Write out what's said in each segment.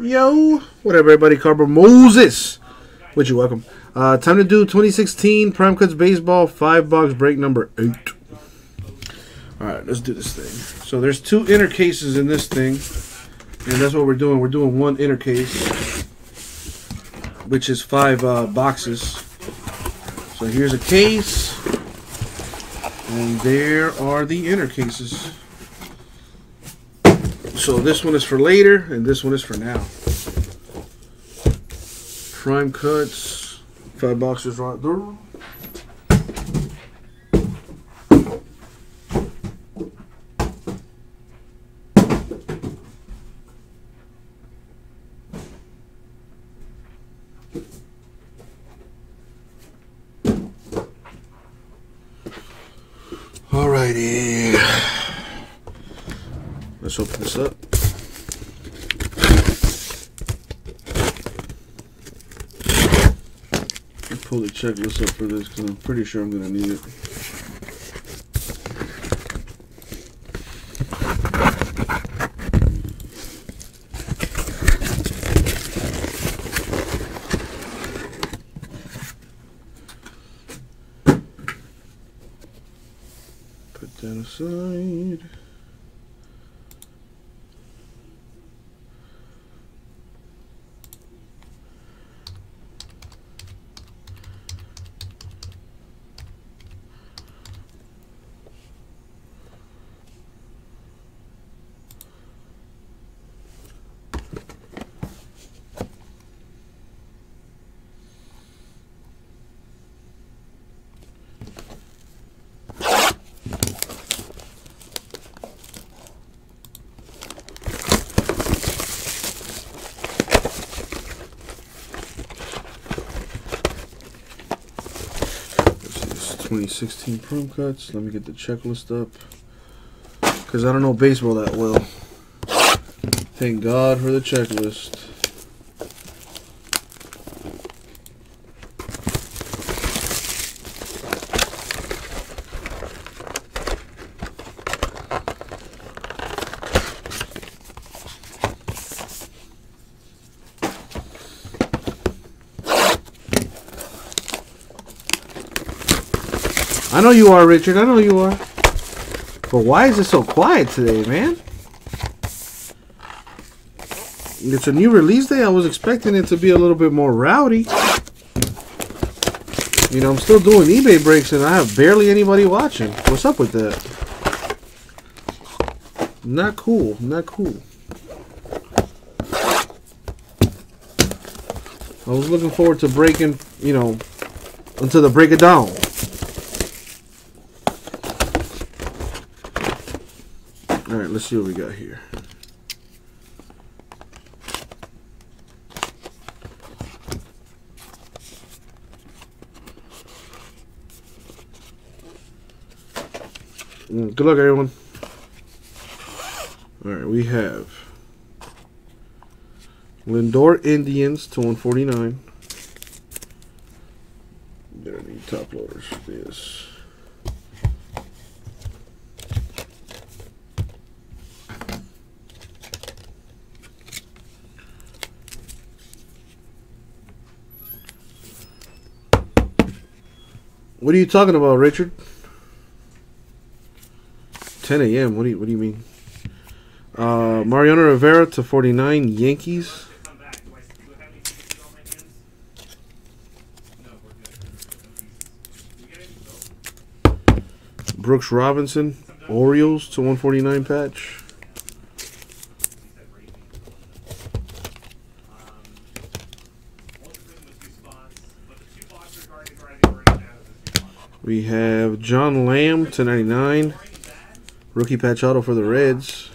Yo, what up, everybody? Carver Moses, which you welcome. Uh, time to do 2016 Prime Cuts Baseball five box break number eight. All right, let's do this thing. So there's two inner cases in this thing, and that's what we're doing. We're doing one inner case, which is five uh, boxes. So here's a case, and there are the inner cases. So this one is for later, and this one is for now. Prime cuts, five boxes right there. Alrighty. Let's open this up. The checklist up for this because I'm pretty sure I'm going to need it. Put that aside. This is 2016 Prime Cuts. Let me get the checklist up. Because I don't know baseball that well. Thank God for the checklist. Know you are, Richard. I know you are. But why is it so quiet today, man? It's a new release day. I was expecting it to be a little bit more rowdy. You know, I'm still doing eBay breaks and I have barely anybody watching. What's up with that? Not cool. Not cool. I was looking forward to breaking, you know, until the break it down. All right, let's see what we got here. Mm, Good luck, everyone. All right, we have Lindor Indians to 149. There need top loaders for this. What are you talking about, Richard? 10 a.m. What do you What do you mean? Uh, Mariano Rivera to 49 Yankees. Brooks Robinson Orioles to 149 patch. He said rating. Um, Walter Quinn was two spots, but the two boxes regarding driving right now is the two boxes. We have John Lamb to 99. Rookie patch auto for the Reds.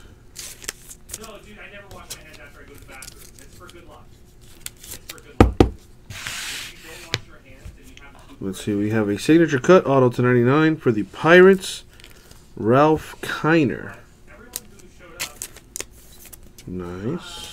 Let's see. We have a signature cut auto to 99 for the Pirates. Ralph Kiner. Nice.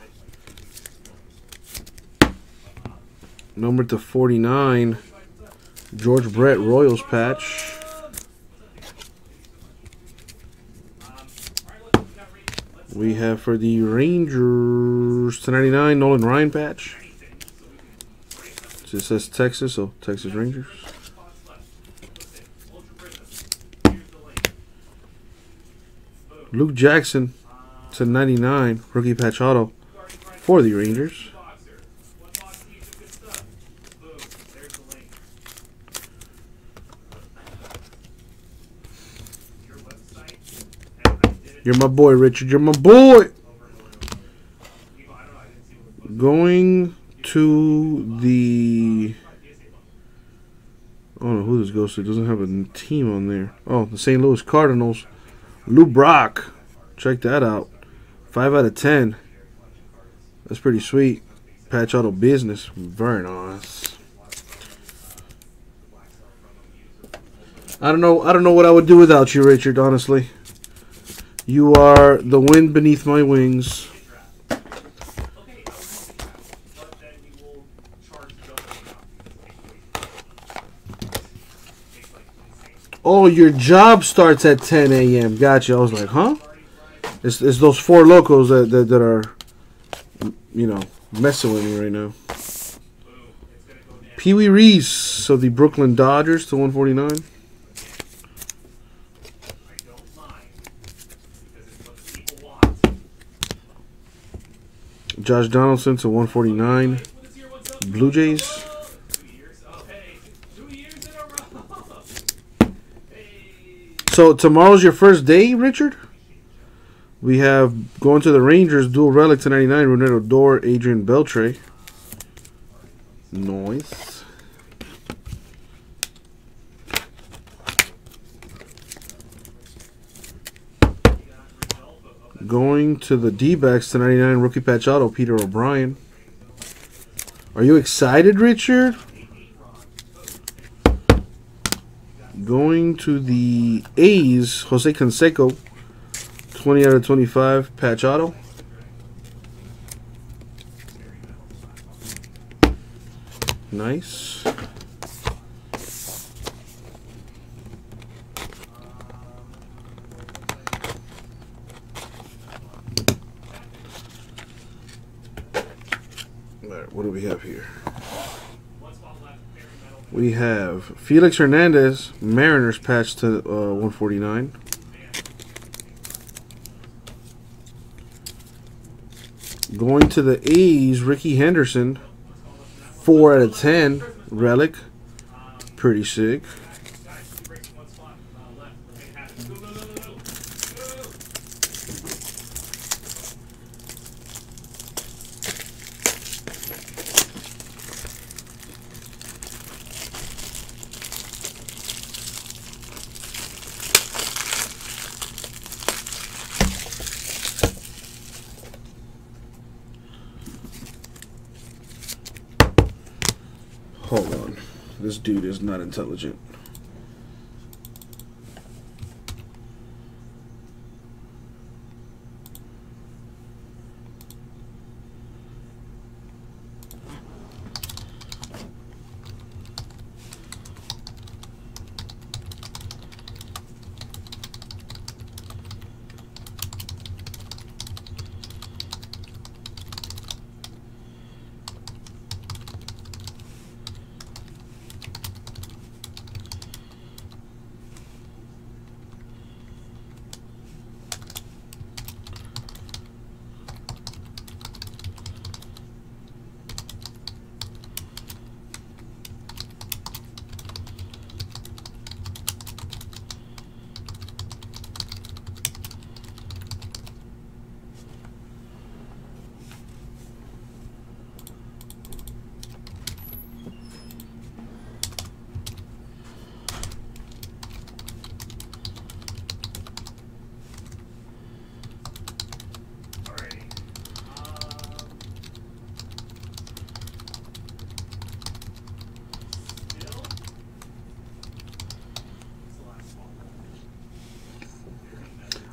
Number to 49. George Brett Royals patch. We have for the Rangers to 99 Nolan Ryan patch. It says Texas, so Texas Rangers. Luke Jackson to 99 rookie patch auto for the Rangers. boxer. One box each of good stuff. Boom. There's the link. Your website. And I did it You're my boy, Richard. You're my boy. Going to the. I don't know who this goes to. It doesn't have a team on there. Oh, the St. Louis Cardinals. Lou Brock. Check that out. 5 out of 10. That's pretty sweet. Patch auto business. Very nice. I don't know. I don't know what I would do without you, Richard. Honestly, you are the wind beneath my wings. Oh, your job starts at 10 a.m. Gotcha. I was like, huh? It's, it's those four locals that, that, that are, you know, messing with me right now. Pee Wee Reese of the Brooklyn Dodgers to 149. I don't mind because it's what the people want. Josh Donaldson to 149. What is your what's up? Blue Jays. So tomorrow's your first day, Richard? We have going to the Rangers, dual relic to 99, Rougned Odor, Adrian Beltre. Nice. Going to the D backs to 99, rookie patch auto, Peter O'Brien. Are you excited, Richard? Going to the A's, Jose Canseco, 20 out of 25, patch auto. Nice. We have Felix Hernandez, Mariners patch to uh, 149. Going to the A's, Rickey Henderson, 4 out of 10, relic. Pretty sick. Guys, two breaks, one spot uh, left. We're gonna have go, go, go, go, go. Go. Hold on. This dude is not intelligent.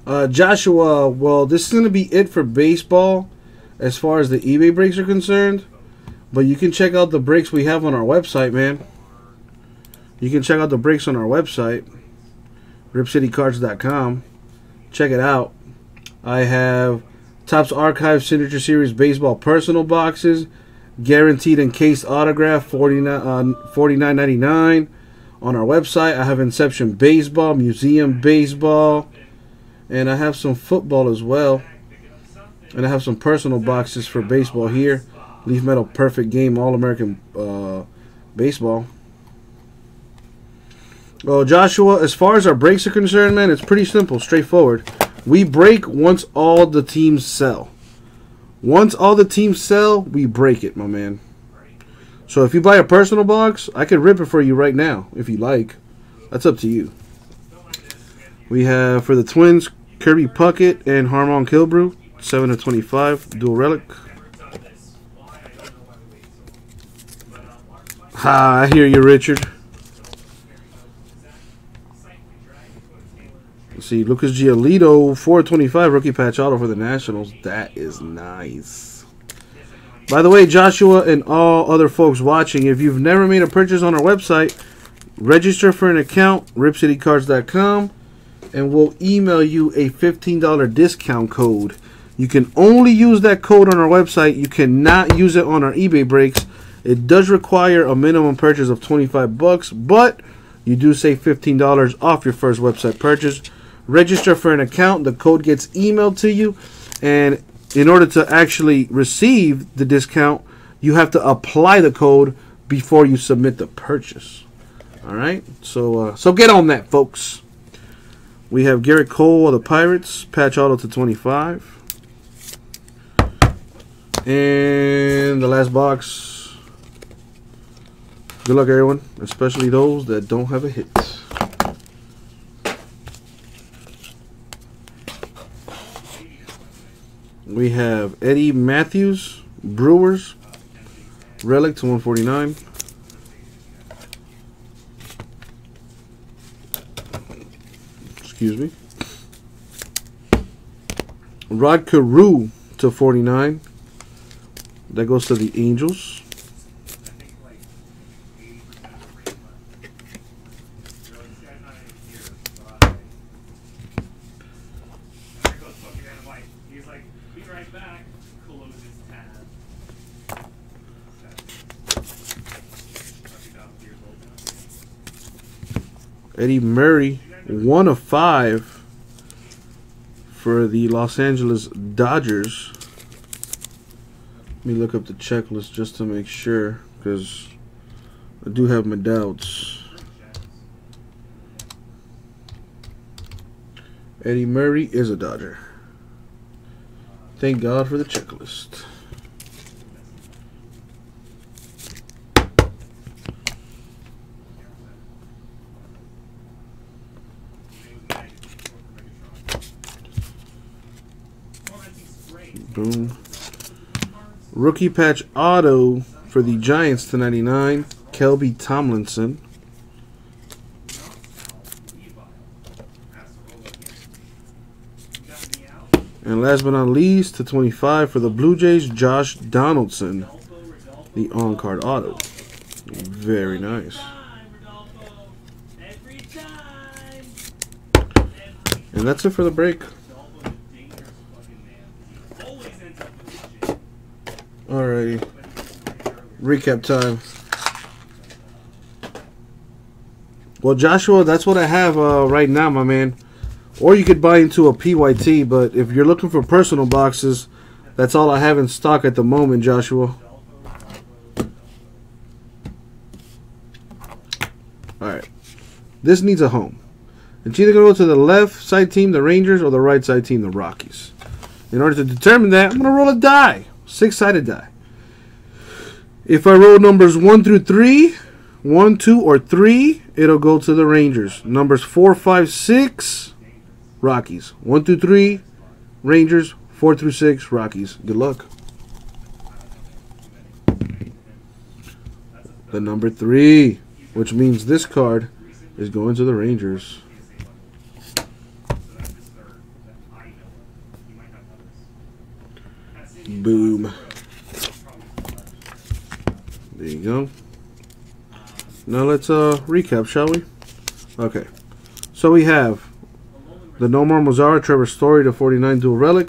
Uh, Joshua, well, this is going to be it for baseball as far as the eBay breaks are concerned. But you can check out the breaks we have on our website, man. You can check out the breaks on our website, ripcitycards.com. Check it out. I have Topps Archive Signature Series Baseball Personal Boxes, guaranteed encased autograph, 49 uh, 49.99 on our website. I have Inception Baseball, Museum Baseball, and I have some football as well. And I have some personal boxes for baseball here. Leaf Metal Perfect Game All American uh, Baseball. Well, Joshua, as far as our breaks are concerned, man, it's pretty simple, straightforward. We break once all the teams sell. Once all the teams sell, we break it, my man. So if you buy a personal box, I can rip it for you right now, if you like. That's up to you. We have for the Twins, Kirby Puckett and Harmon Killebrew, 7 of 25, dual relic. Ha, I hear you, Richard. Let's see, Lucas Giolito, 425 rookie patch auto for the Nationals. That is nice. By the way, Joshua and all other folks watching, if you've never made a purchase on our website, register for an account, ripcitycards.com, and we'll email you a $15 discount code. You can only use that code on our website. You cannot use it on our eBay breaks. It does require a minimum purchase of 25 bucks, but you do save $15 off your first website purchase. Register for an account. The code gets emailed to you, and in order to actually receive the discount, you have to apply the code before you submit the purchase. All right, so uh, so get on that, folks. We have Gerrit Cole of the Pirates, patch auto to 25. And the last box. Good luck, everyone, especially those that don't have a hit. We have Eddie Mathews, Brewers, Relic to 149. Excuse me. Rod Carew to 49. That goes to the Angels. Eddie Murray, one of five for the Los Angeles Dodgers. Let me look up the checklist just to make sure, because I do have my doubts. Eddie Murray is a Dodger. Thank God for the checklist. Boom. Rookie patch auto for the Giants to 99. Kelby Tomlinson. And last but not least, to 25 for the Blue Jays, Josh Donaldson. The on card auto. Very nice. And that's it for the break. Always ends up with this shit. Alrighty. Recap time. Well, Joshua, that's what I have uh, right now, my man. Or you could buy into a PYT, but if you're looking for personal boxes, that's all I have in stock at the moment, Joshua. Alright. This needs a home. It's either going to go to the left side team, the Rangers, or the right side team, the Rockies. In order to determine that, I'm going to roll a die. Six sided die. If I roll numbers 1 through 3, 1, 2, or 3, it'll go to the Rangers. Numbers 4, 5, 6, Rockies. 1 through 3, Rangers. 4 through 6, Rockies. Good luck. The number 3, which means this card is going to the Rangers. Boom. There you go. Now let's uh recap, shall we? Okay. So we have the Nomar Mazara Trevor Story to 49 dual relic.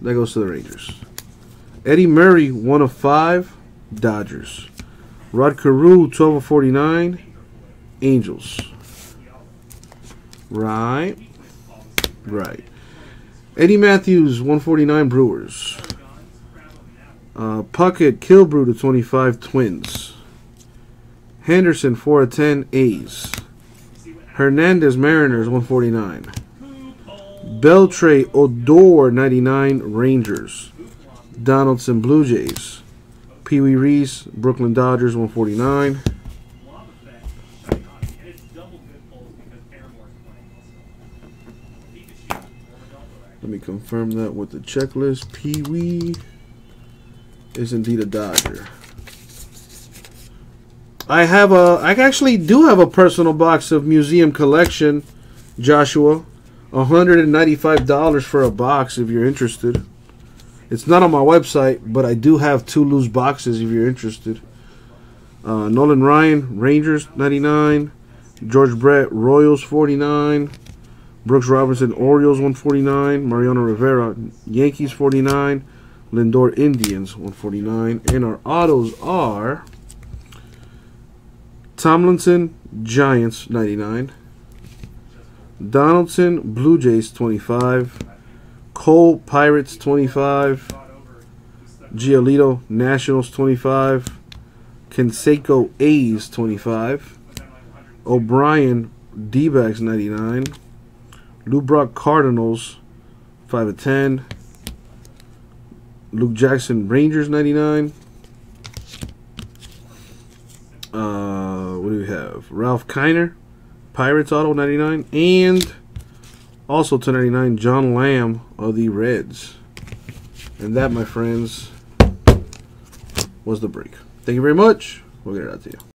That goes to the Rangers. Eddie Murray, 1 of 5, Dodgers. Rod Carew, 12 of 49, Angels. Right. Right. Eddie Mathews, 149, Brewers. Uh, Puckett, Killebrew to 25, Twins. Henderson, 4 of 10, A's. Hernandez, Mariners, 149. Beltre, Odor, 99, Rangers. Donaldson, Blue Jays. Pee Wee Reese, Brooklyn Dodgers, 149. Love effect. And it's double good pulls because Paramore's playing also. Pikachu, Mormadongo, Let me confirm that with the checklist. Pee Wee is indeed a Dodger. I have a. I actually do have a personal box of museum collection, Joshua. $195 for a box if you're interested. It's not on my website, but I do have two loose boxes if you're interested. Uh, Nolan Ryan, Rangers 99. George Brett, Royals 49. Brooks Robinson, Orioles 149. Mariano Rivera, Yankees 49. Lindor, Indians 149. And our autos are Tomlinson, Giants 99. Donaldson, Blue Jays 25. Cole, Pirates 25. Giolito, Nationals 25. Canseco, A's 25. O'Brien, D-backs 99. Lou Brock, Cardinals 5 of 10. Luke Jackson, Rangers 99. Uh, what do we have? Ralph Kiner, Pirates Auto 99. And also to 99, John Lamb of the Reds. And that, my friends, was the break. Thank you very much. We'll get it out to you.